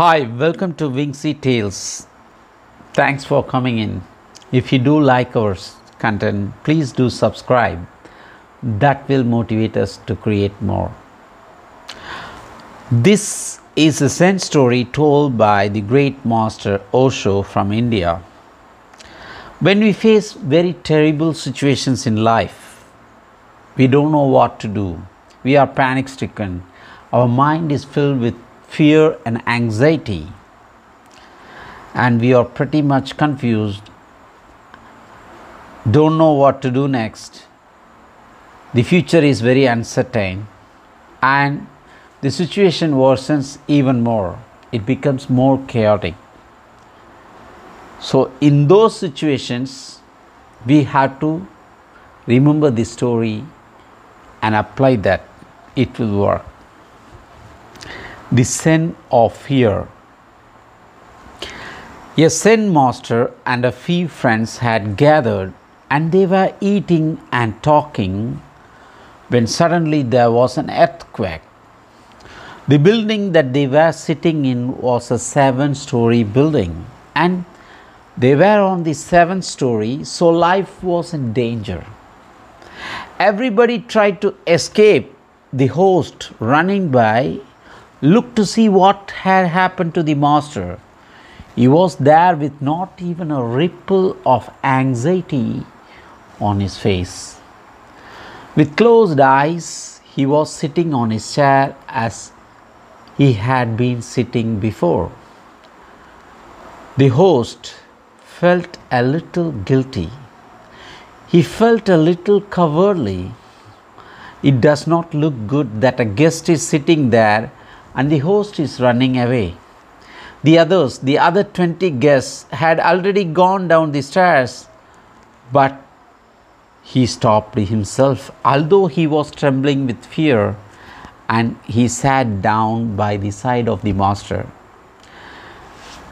Hi, welcome to Wingsy Tales. Thanks for coming in. If you do like our content, please do subscribe. That will motivate us to create more. This is a Zen story told by the great master Osho from India. When we face very terrible situations in life, we don't know what to do. We are panic stricken. Our mind is filled with fear and anxiety. And we are pretty much confused, don't know what to do next. The future is very uncertain, and the situation worsens even more. It becomes more chaotic. So, in those situations, we have to remember the story and apply that, it will work. The sin of fear. A Zen master and a few friends had gathered and they were eating and talking when suddenly there was an earthquake. The building that they were sitting in was a seven story building and they were on the seventh story, so life was in danger. Everybody tried to escape. The host, running by, looked to see what had happened to the master. He was there with not even a ripple of anxiety on his face. With closed eyes, he was sitting on his chair as he had been sitting before. The host felt a little guilty. He felt a little cowardly. It does not look good that a guest is sitting there and the host is running away. The others, the other 20 guests, had already gone down the stairs, but he stopped himself, although he was trembling with fear, and he sat down by the side of the master.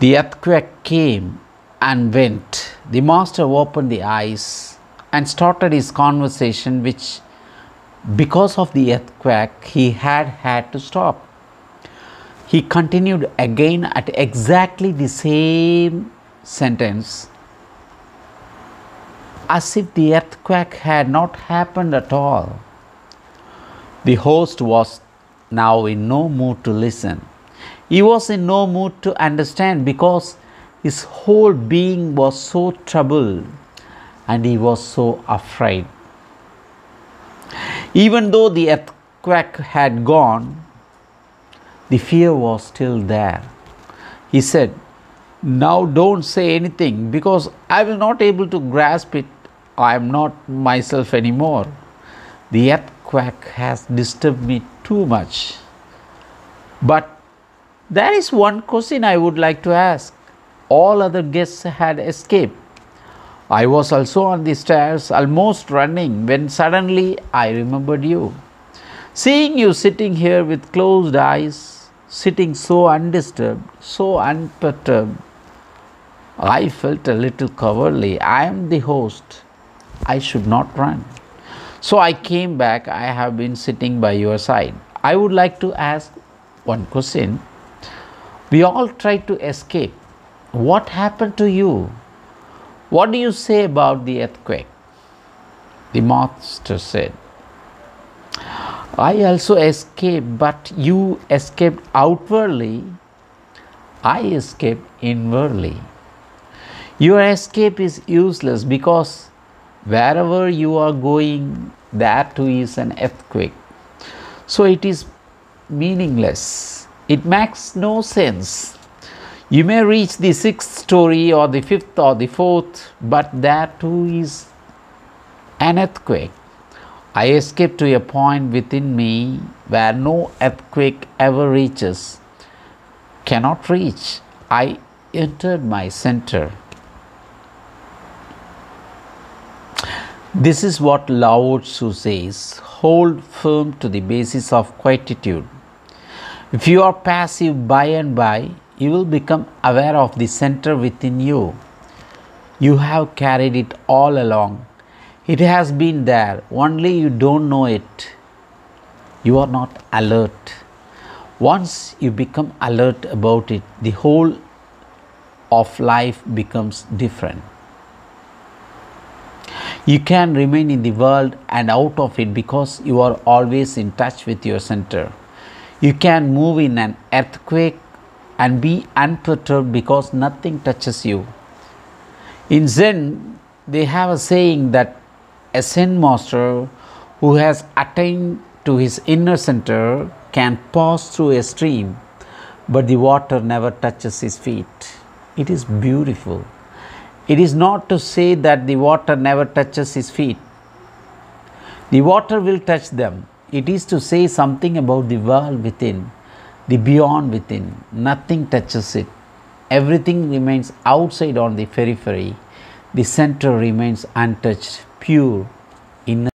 The earthquake came and went. The master opened the eyes and started his conversation, which, because of the earthquake, he had had to stop. He continued again at exactly the same sentence as if the earthquake had not happened at all. The host was now in no mood to listen. He was in no mood to understand because his whole being was so troubled and he was so afraid. Even though the earthquake had gone, the fear was still there. He said, Now don't say anything because I will not able to grasp it. I am not myself anymore. The earthquake has disturbed me too much. But there is one question I would like to ask. All other guests had escaped. I was also on the stairs, almost running, when suddenly I remembered you. Seeing you sitting here with closed eyes, sitting so undisturbed, so unperturbed, I felt a little cowardly. I am the host. I should not run. So I came back. I have been sitting by your side. I would like to ask one question. We all tried to escape. What happened to you? What do you say about the earthquake? The master said, I also escaped, but you escaped outwardly. I escaped inwardly. Your escape is useless because wherever you are going, that too is an earthquake. So it is meaningless. It makes no sense. You may reach the sixth story or the fifth or the fourth, but that too is an earthquake. I escape to a point within me where no earthquake ever reaches, cannot reach. I entered my center. This is what Lao Tzu says hold firm to the basis of quietude. If you are passive by and by, you will become aware of the center within you. You have carried it all along. It has been there, only you don't know it. You are not alert. Once you become alert about it, the whole of life becomes different. You can remain in the world and out of it because you are always in touch with your center. You can move in an earthquake and be unperturbed because nothing touches you. In Zen, they have a saying that a Zen master who has attained to his inner center can pass through a stream, but the water never touches his feet. It is beautiful. It is not to say that the water never touches his feet. The water will touch them. It is to say something about the world within, the beyond within. Nothing touches it. Everything remains outside on the periphery. The center remains untouched, pure, inner.